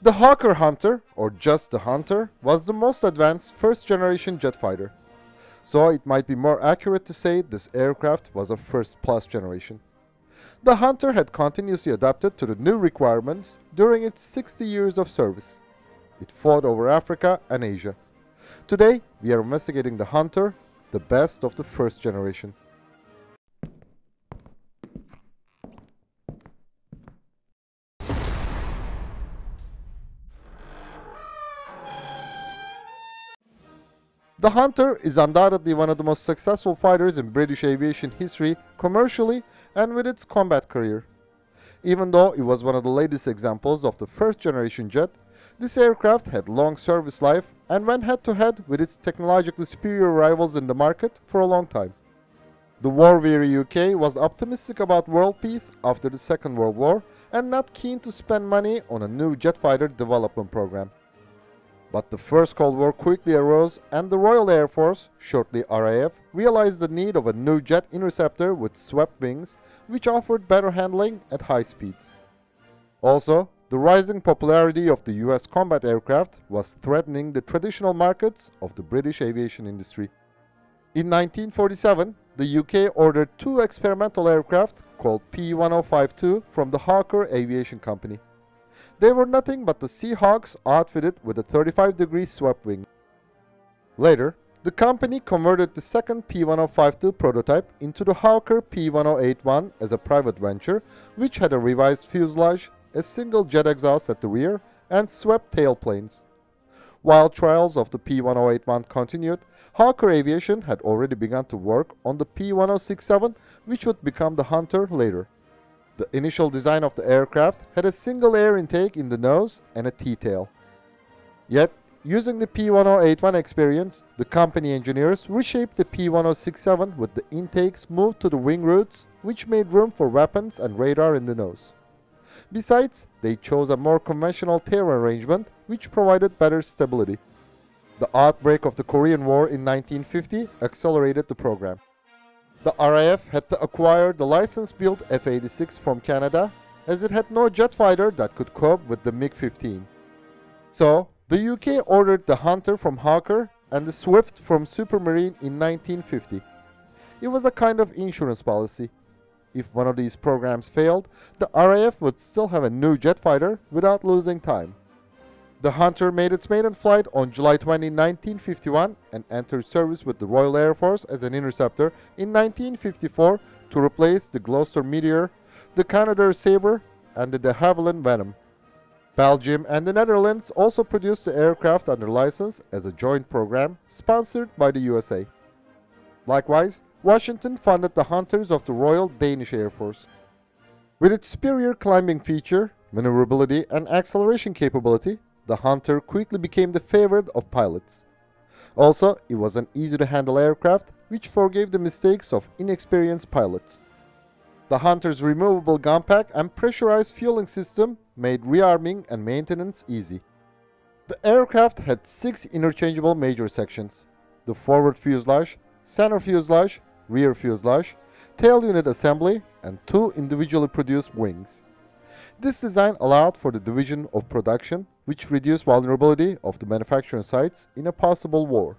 The Hawker Hunter, or just the Hunter, was the most advanced first generation jet fighter. So it might be more accurate to say this aircraft was a first plus generation. The Hunter had continuously adapted to the new requirements during its 60 years of service. It fought over Africa and Asia. Today, we are investigating the Hunter, the best of the first generation. The Hunter is undoubtedly one of the most successful fighters in British aviation history commercially and with its combat career. Even though it was one of the latest examples of the first generation jet, this aircraft had long service life and went head to head with its technologically superior rivals in the market for a long time. The war-weary UK was optimistic about world peace after the Second World War and not keen to spend money on a new jet fighter development program. But the First Cold War quickly arose and the Royal Air Force, shortly RAF, realized the need of a new jet interceptor with swept wings which offered better handling at high speeds. Also, the rising popularity of the US combat aircraft was threatening the traditional markets of the British aviation industry. In 1947, the UK ordered two experimental aircraft called P-1052 from the Hawker Aviation Company. They were nothing but the Seahawks outfitted with a 35 degree swept wing. Later, the company converted the second P1052 prototype into the Hawker P1081 as a private venture, which had a revised fuselage, a single jet exhaust at the rear, and swept tailplanes. While trials of the P1081 continued, Hawker Aviation had already begun to work on the P1067, which would become the Hunter later. The initial design of the aircraft had a single air intake in the nose and a T-tail. Yet, using the P1081 experience, the company engineers reshaped the P1067 with the intakes moved to the wing roots, which made room for weapons and radar in the nose. Besides, they chose a more conventional tail arrangement, which provided better stability. The outbreak of the Korean War in 1950 accelerated the program. The RAF had to acquire the license-built F-86 from Canada as it had no jet fighter that could cope with the MiG-15. So, the UK ordered the Hunter from Hawker and the Swift from Supermarine in 1950. It was a kind of insurance policy. If one of these programs failed, the RAF would still have a new jet fighter without losing time. The Hunter made its maiden flight on July 20, 1951 and entered service with the Royal Air Force as an interceptor in 1954 to replace the Gloster Meteor, the Canadair Sabre, and the de Havilland Venom. Belgium and the Netherlands also produced the aircraft under license as a joint program sponsored by the USA. Likewise, Washington funded the Hunters of the Royal Danish Air Force. With its superior climbing feature, maneuverability, and acceleration capability, the Hunter quickly became the favorite of pilots. Also, it was an easy-to-handle aircraft which forgave the mistakes of inexperienced pilots. The Hunter's removable gun pack and pressurized fueling system made rearming and maintenance easy. The aircraft had six interchangeable major sections. The forward fuselage, center fuselage, rear fuselage, tail unit assembly, and two individually produced wings. This design allowed for the division of production, which reduced vulnerability of the manufacturing sites in a possible war.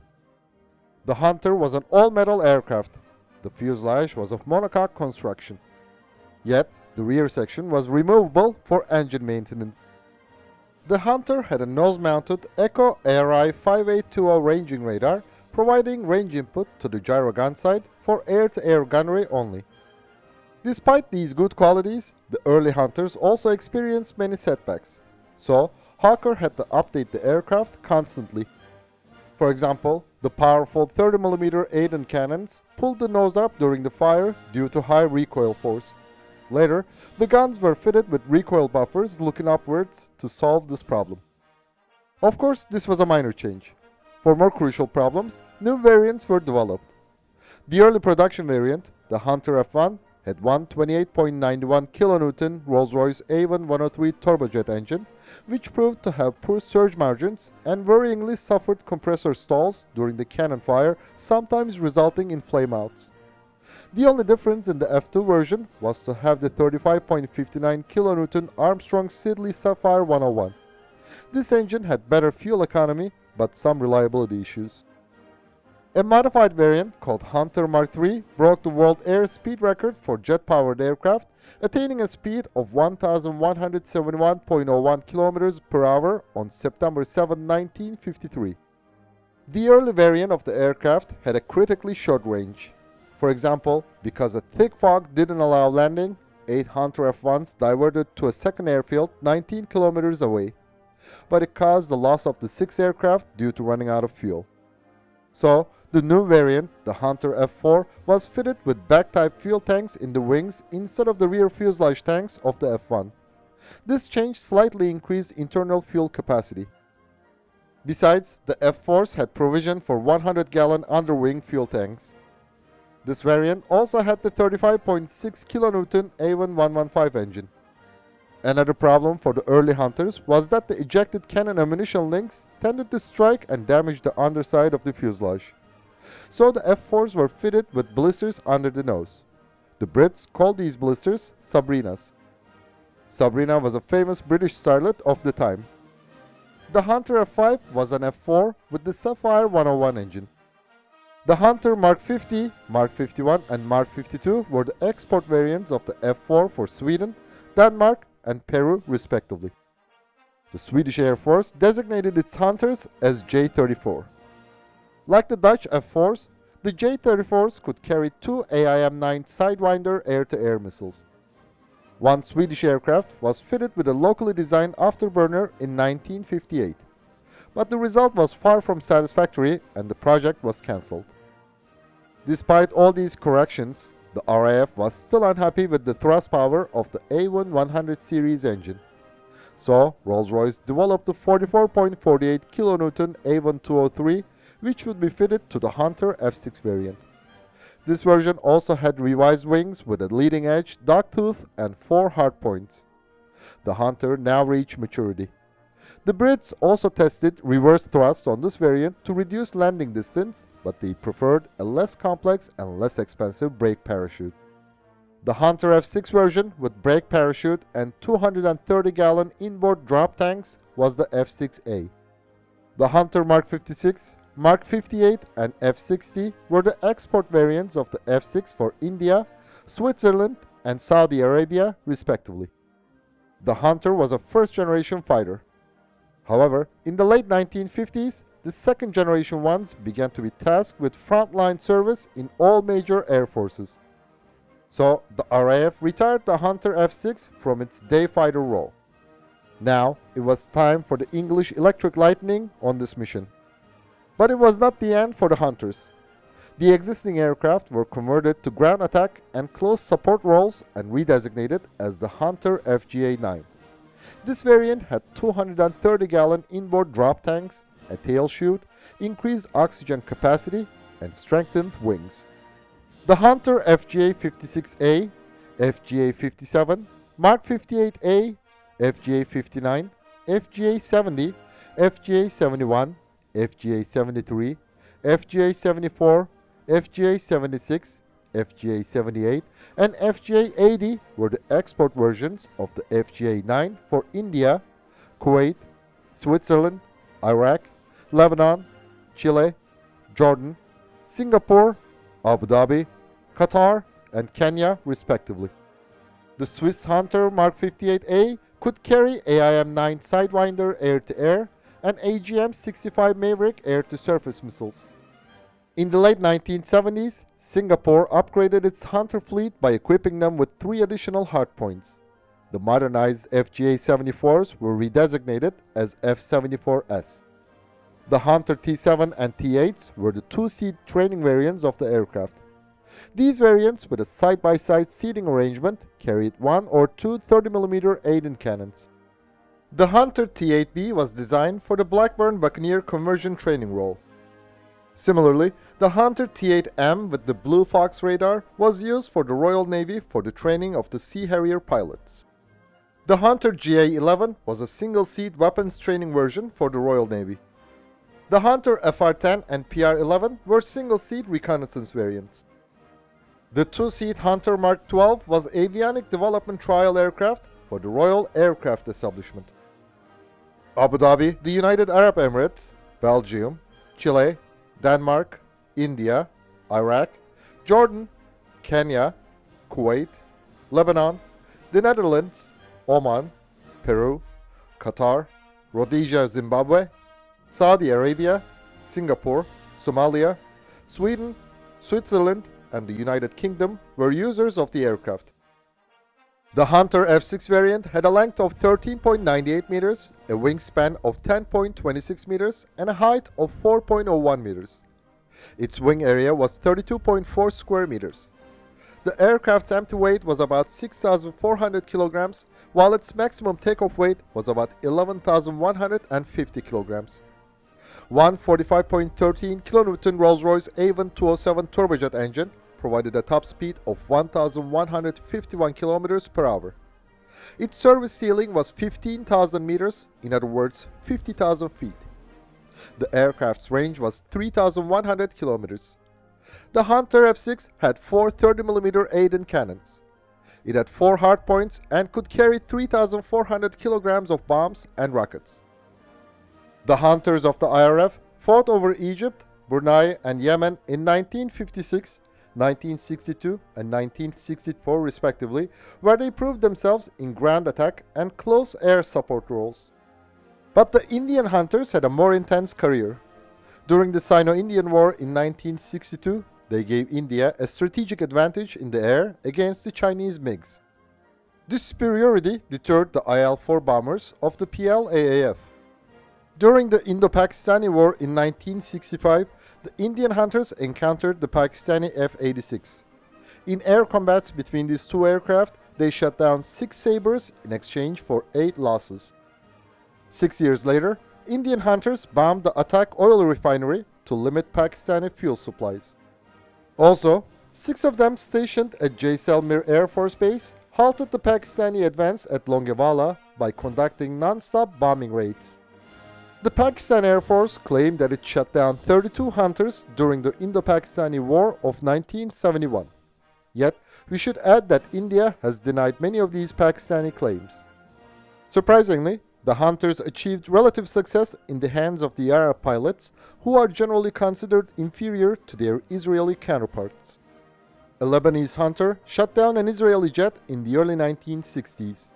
The Hunter was an all-metal aircraft. The fuselage was of monocoque construction. Yet, the rear section was removable for engine maintenance. The Hunter had a nose-mounted Ekco ARI 5820 ranging radar, providing range input to the gyro gun sight for air-to-air -air gunnery only. Despite these good qualities, the early hunters also experienced many setbacks, so Hawker had to update the aircraft constantly. For example, the powerful 30mm Aden cannons pulled the nose up during the fire due to high recoil force. Later, the guns were fitted with recoil buffers looking upwards to solve this problem. Of course, this was a minor change. For more crucial problems, new variants were developed. The early production variant, the Hunter F1, had one 28.91 kilonewton Rolls-Royce Avon 103 turbojet engine, which proved to have poor surge margins and worryingly suffered compressor stalls during the cannon fire, sometimes resulting in flameouts. The only difference in the F2 version was to have the 35.59 kilonewton Armstrong Siddeley Sapphire 101. This engine had better fuel economy but some reliability issues. A modified variant called Hunter Mark III broke the world air speed record for jet-powered aircraft, attaining a speed of 1,171.01 km per hour on September 7, 1953. The early variant of the aircraft had a critically short range. For example, because a thick fog didn't allow landing, 8 Hunter F-1s diverted to a second airfield 19 kilometers away. But it caused the loss of the 6 aircraft due to running out of fuel. So, the new variant, the Hunter F4, was fitted with bag-type fuel tanks in the wings instead of the rear fuselage tanks of the F1. This change slightly increased internal fuel capacity. Besides, the F4s had provision for 100-gallon underwing fuel tanks. This variant also had the 35.6 kN A1115 engine. Another problem for the early Hunters was that the ejected cannon ammunition links tended to strike and damage the underside of the fuselage. So the F4s were fitted with blisters under the nose. The Brits called these blisters Sabrinas. Sabrina was a famous British starlet of the time. The Hunter F5 was an F4 with the Sapphire 101 engine. The Hunter Mark 50, Mark 51 and Mark 52 were the export variants of the F4 for Sweden, Denmark and Peru respectively. The Swedish Air Force designated its Hunters as J-34. Like the Dutch F-4s, the J-34s could carry two AIM-9 Sidewinder air-to-air missiles. One Swedish aircraft was fitted with a locally designed afterburner in 1958, but the result was far from satisfactory and the project was cancelled. Despite all these corrections, the RAF was still unhappy with the thrust power of the A1100 series engine. So, Rolls-Royce developed the 44.48 kN A1203 which would be fitted to the Hunter F6 variant. This version also had revised wings with a leading edge, dogtooth and four hardpoints. The Hunter now reached maturity. The Brits also tested reverse thrust on this variant to reduce landing distance, but they preferred a less complex and less expensive brake parachute. The Hunter F6 version with brake parachute and 230-gallon inboard drop tanks was the F6A. The Hunter Mark 56 Mark 58 and F-60 were the export variants of the F-6 for India, Switzerland and Saudi Arabia respectively. The Hunter was a first-generation fighter. However, in the late 1950s, the second-generation ones began to be tasked with frontline service in all major air forces. So, the RAF retired the Hunter F-6 from its day fighter role. Now, it was time for the English Electric Lightning on this mission. But it was not the end for the Hunters. The existing aircraft were converted to ground attack and close support roles and redesignated as the Hunter FGA-9. This variant had 230-gallon inboard drop tanks, a tail chute, increased oxygen capacity, and strengthened wings. The Hunter FGA-56A, FGA-57, Mark 58A, FGA-59, FGA-70, FGA-71, FGA 73, FGA 74, FGA 76, FGA 78, and FGA 80 were the export versions of the FGA 9 for India, Kuwait, Switzerland, Iraq, Lebanon, Chile, Jordan, Singapore, Abu Dhabi, Qatar, and Kenya respectively. The Swiss Hunter Mark 58A could carry AIM-9 Sidewinder air-to-air and AGM-65 Maverick air-to-surface missiles. In the late 1970s, Singapore upgraded its Hunter fleet by equipping them with three additional hardpoints. The modernized FGA-74s were redesignated as F-74S. The Hunter T-7 and T-8s were the two-seat training variants of the aircraft. These variants, with a side-by-side -side seating arrangement, carried one or two 30mm Aden cannons. The Hunter T-8B was designed for the Blackburn Buccaneer conversion training role. Similarly, the Hunter T-8M with the Blue Fox radar was used for the Royal Navy for the training of the Sea Harrier pilots. The Hunter GA-11 was a single-seat weapons training version for the Royal Navy. The Hunter FR-10 and PR-11 were single-seat reconnaissance variants. The two-seat Hunter Mark 12 was avionic development trial aircraft for the Royal Aircraft Establishment. Abu Dhabi, the United Arab Emirates, Belgium, Chile, Denmark, India, Iraq, Jordan, Kenya, Kuwait, Lebanon, the Netherlands, Oman, Peru, Qatar, Rhodesia, Zimbabwe, Saudi Arabia, Singapore, Somalia, Sweden, Switzerland, and the United Kingdom were users of the aircraft. The Hunter F6 variant had a length of 13.98 meters, a wingspan of 10.26 meters, and a height of 4.01 meters. Its wing area was 32.4 square meters. The aircraft's empty weight was about 6,400 kilograms, while its maximum takeoff weight was about 11,150 kilograms. One 45.13 kilonewton Rolls-Royce Avon 207 turbojet engine provided a top speed of 1,151 kilometers per hour. Its service ceiling was 15,000 meters, in other words, 50,000 feet. The aircraft's range was 3,100 kilometers. The Hunter F6 had four 30mm Aden cannons. It had four hardpoints and could carry 3,400 kilograms of bombs and rockets. The hunters of the RAF fought over Egypt, Brunei, and Yemen in 1956, 1962, and 1964 respectively, where they proved themselves in ground attack and close air support roles. But the Indian hunters had a more intense career. During the Sino-Indian War in 1962, they gave India a strategic advantage in the air against the Chinese MiGs. This superiority deterred the IL-4 bombers of the PLAAF. During the Indo-Pakistani War in 1965, the Indian hunters encountered the Pakistani F-86. In air combats between these two aircraft, they shot down six Sabres in exchange for eight losses. Six years later, Indian hunters bombed the Attock oil refinery to limit Pakistani fuel supplies. Also, six of them stationed at Jaisalmer Air Force Base halted the Pakistani advance at Longewala by conducting non-stop bombing raids. The Pakistan Air Force claimed that it shot down 32 hunters during the Indo-Pakistani War of 1971. Yet, we should add that India has denied many of these Pakistani claims. Surprisingly, the hunters achieved relative success in the hands of the Arab pilots, who are generally considered inferior to their Israeli counterparts. A Lebanese hunter shot down an Israeli jet in the early 1960s.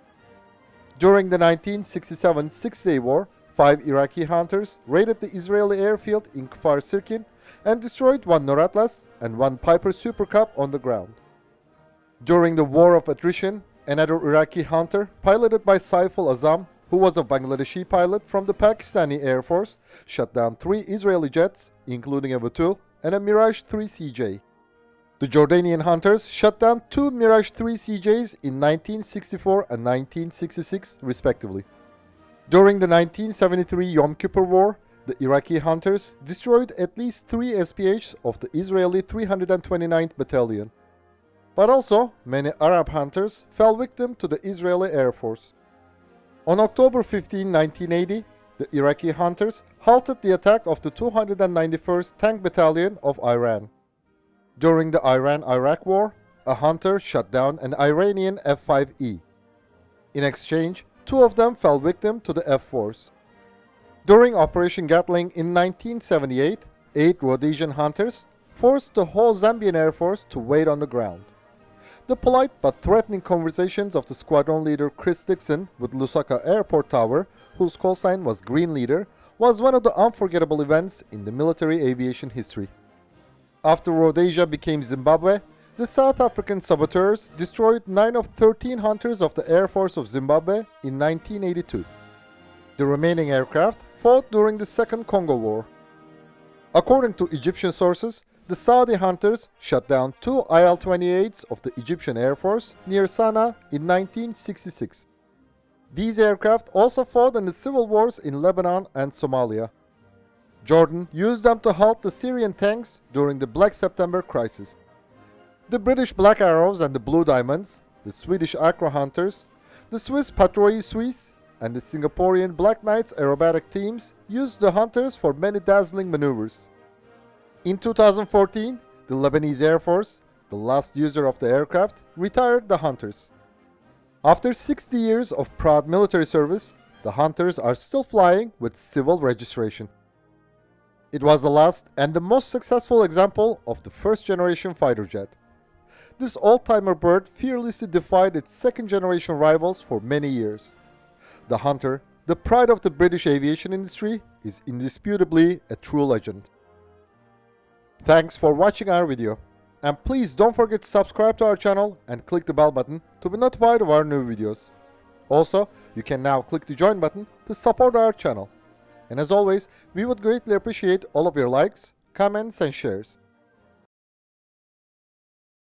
During the 1967 Six-Day War, Five Iraqi hunters raided the Israeli airfield in Kfar Sirkin and destroyed one Noratlas and one Piper Super Cub on the ground. During the War of Attrition, another Iraqi hunter, piloted by Saif al-Azam, who was a Bangladeshi pilot from the Pakistani Air Force, shot down three Israeli jets, including a Vautour and a Mirage 3 CJ. The Jordanian hunters shot down two Mirage 3 CJs in 1964 and 1966, respectively. During the 1973 Yom Kippur War, the Iraqi hunters destroyed at least three SPHs of the Israeli 329th Battalion. But also, many Arab hunters fell victim to the Israeli Air Force. On October 15, 1980, the Iraqi hunters halted the attack of the 291st Tank Battalion of Iran. During the Iran-Iraq War, a hunter shot down an Iranian F-5E. In exchange, Two of them fell victim to the F-4s. During Operation Gatling in 1978, eight Rhodesian hunters forced the whole Zambian Air Force to wait on the ground. The polite but threatening conversations of the squadron leader Chris Dixon with Lusaka Airport Tower, whose call sign was Green Leader, was one of the unforgettable events in the military aviation history. After Rhodesia became Zimbabwe, the South African saboteurs destroyed 9 of 13 hunters of the Air Force of Zimbabwe in 1982. The remaining aircraft fought during the Second Congo War. According to Egyptian sources, the Saudi hunters shot down two IL-28s of the Egyptian Air Force near Sana'a in 1966. These aircraft also fought in the civil wars in Lebanon and Somalia. Jordan used them to halt the Syrian tanks during the Black September crisis. The British Black Arrows and the Blue Diamonds, the Swedish Acro Hunters, the Swiss Patrouille Suisse, and the Singaporean Black Knights aerobatic teams used the Hunters for many dazzling maneuvers. In 2014, the Lebanese Air Force, the last user of the aircraft, retired the Hunters. After 60 years of proud military service, the Hunters are still flying with civil registration. It was the last and the most successful example of the first generation fighter jet. This old-timer bird fearlessly defied its second-generation rivals for many years. The Hunter, the pride of the British aviation industry, is indisputably a true legend. Thanks for watching our video. And please don't forget to subscribe to our channel and click the bell button to be notified of our new videos. Also, you can now click the join button to support our channel. And as always, we would greatly appreciate all of your likes, comments and shares.